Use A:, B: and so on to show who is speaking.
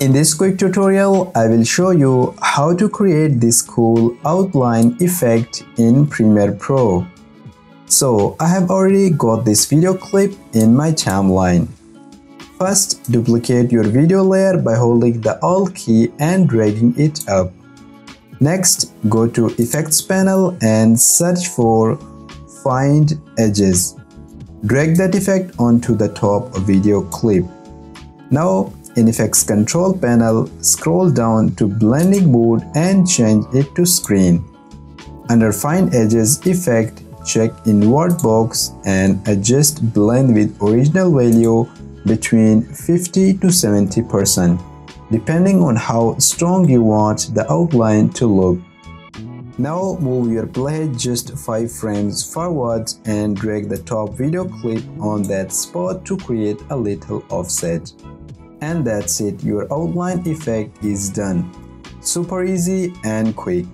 A: In this quick tutorial, I will show you how to create this cool outline effect in Premiere Pro. So, I have already got this video clip in my timeline. First, duplicate your video layer by holding the Alt key and dragging it up. Next, go to Effects panel and search for Find Edges. Drag that effect onto the top video clip. Now in Effects Control panel, scroll down to Blending Mode and change it to Screen. Under Find Edges effect, check Invert Box and adjust Blend with original value between 50 to 70%, depending on how strong you want the outline to look. Now move your playhead just 5 frames forward and drag the top video clip on that spot to create a little offset. And that's it, your outline effect is done. Super easy and quick.